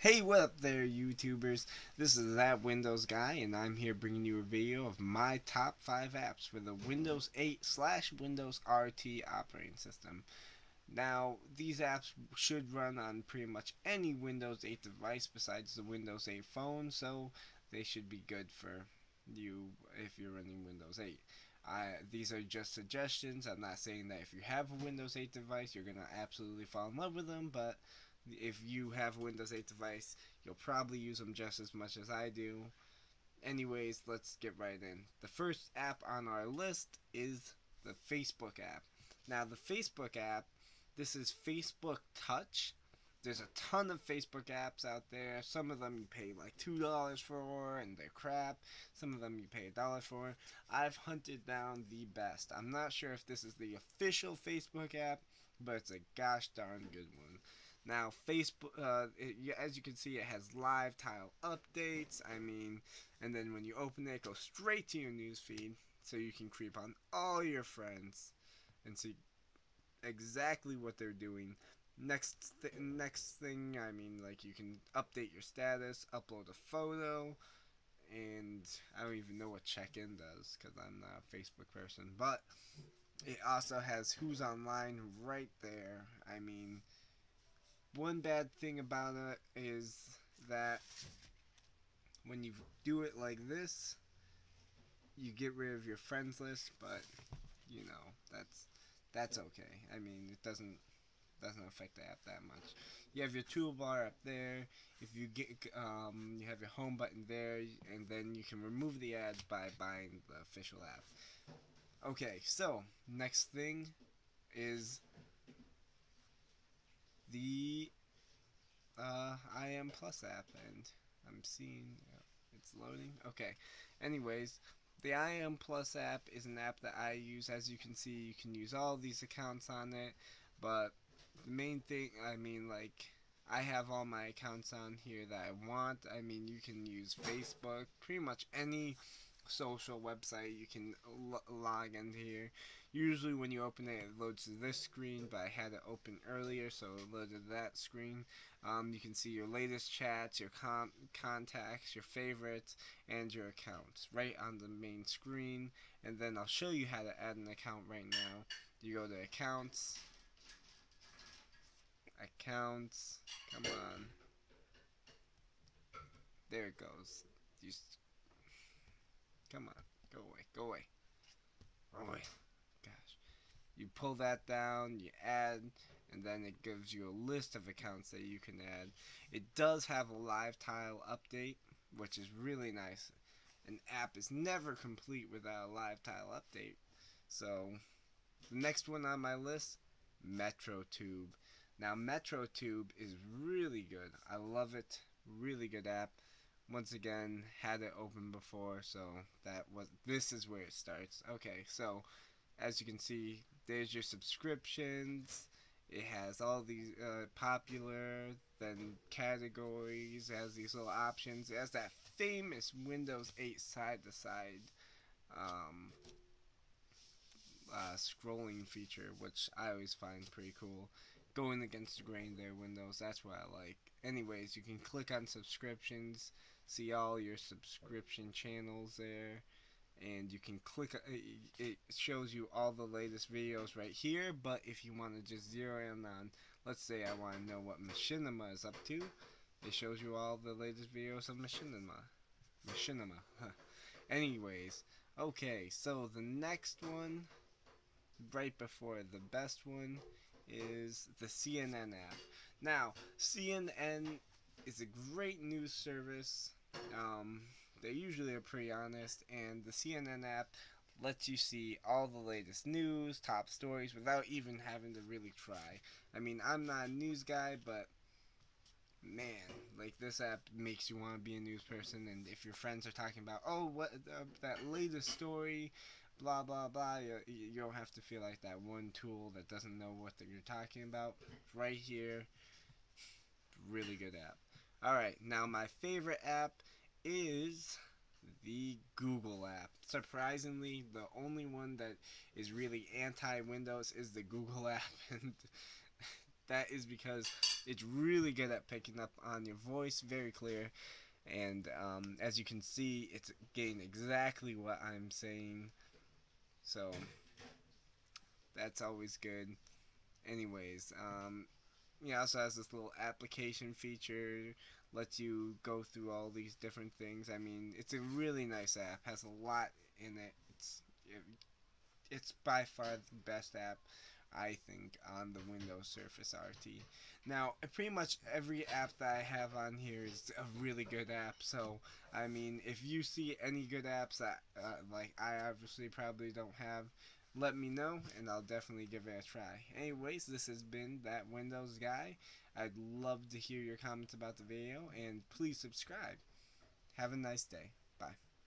Hey, what up there, YouTubers? This is That Windows Guy, and I'm here bringing you a video of my top 5 apps for the Windows 8 slash Windows RT operating system. Now, these apps should run on pretty much any Windows 8 device besides the Windows 8 phone, so they should be good for you if you're running Windows 8. I, these are just suggestions. I'm not saying that if you have a Windows 8 device, you're going to absolutely fall in love with them, but if you have a Windows 8 device, you'll probably use them just as much as I do. Anyways, let's get right in. The first app on our list is the Facebook app. Now, the Facebook app, this is Facebook Touch. There's a ton of Facebook apps out there. Some of them you pay like $2 for and they're crap. Some of them you pay a dollar for. I've hunted down the best. I'm not sure if this is the official Facebook app, but it's a gosh darn good one. Now, Facebook, uh, it, as you can see, it has live tile updates. I mean, and then when you open it, it goes straight to your newsfeed, so you can creep on all your friends and see exactly what they're doing. Next, th next thing, I mean, like you can update your status, upload a photo, and I don't even know what check-in does because I'm not a Facebook person. But it also has who's online right there. I mean one bad thing about it is that when you do it like this, you get rid of your friends list, but you know, that's that's okay. I mean, it doesn't doesn't affect the app that much. You have your toolbar up there. If you get, um, you have your home button there, and then you can remove the ads by buying the official app. Okay, so next thing is the uh, IM Plus app, and I'm seeing it's loading. Okay. Anyways, the IM Plus app is an app that I use. As you can see, you can use all these accounts on it, but the main thing, I mean, like, I have all my accounts on here that I want. I mean, you can use Facebook, pretty much any social website you can log in here. Usually when you open it it loads to this screen but I had it open earlier so it loaded that screen. Um, you can see your latest chats your con contacts your favorites and your accounts right on the main screen. And then I'll show you how to add an account right now. You go to accounts. Accounts. Come on. There it goes. You Come on. Go away. Go away. Go away. Gosh. You pull that down, you add, and then it gives you a list of accounts that you can add. It does have a live tile update, which is really nice. An app is never complete without a live tile update. So, the next one on my list, MetroTube. Now, MetroTube is really good. I love it. Really good app once again had it open before so that was this is where it starts. Okay so as you can see there's your subscriptions. It has all these uh, popular then categories it has these little options it has that famous Windows 8 side to side um, uh, scrolling feature which I always find pretty cool. Going against the grain there Windows that's what I like. Anyways, you can click on subscriptions, see all your subscription channels there, and you can click, uh, it shows you all the latest videos right here, but if you want to just zero in on, let's say I want to know what Machinima is up to, it shows you all the latest videos of Machinima. Machinima. Anyways, okay, so the next one, right before the best one, is the CNN app. Now, CNN is a great news service. Um, they usually are pretty honest, and the CNN app lets you see all the latest news, top stories, without even having to really try. I mean, I'm not a news guy, but man, like this app makes you want to be a news person. And if your friends are talking about, oh, what uh, that latest story blah blah blah. You, you don't have to feel like that one tool that doesn't know what you're talking about. Right here, really good app. Alright, now my favorite app is the Google app. Surprisingly, the only one that is really anti-Windows is the Google app. And that is because it's really good at picking up on your voice, very clear. And um, as you can see, it's getting exactly what I'm saying. So that's always good. Anyways, um, it also has this little application feature, lets you go through all these different things. I mean, it's a really nice app. Has a lot in it. It's it, it's by far the best app I think on the Windows Surface RT. Now, pretty much every app that I have on here is a really good app. So, I mean, if you see any good apps that uh, like I obviously probably don't have, let me know and I'll definitely give it a try. Anyways, this has been that Windows guy. I'd love to hear your comments about the video and please subscribe. Have a nice day.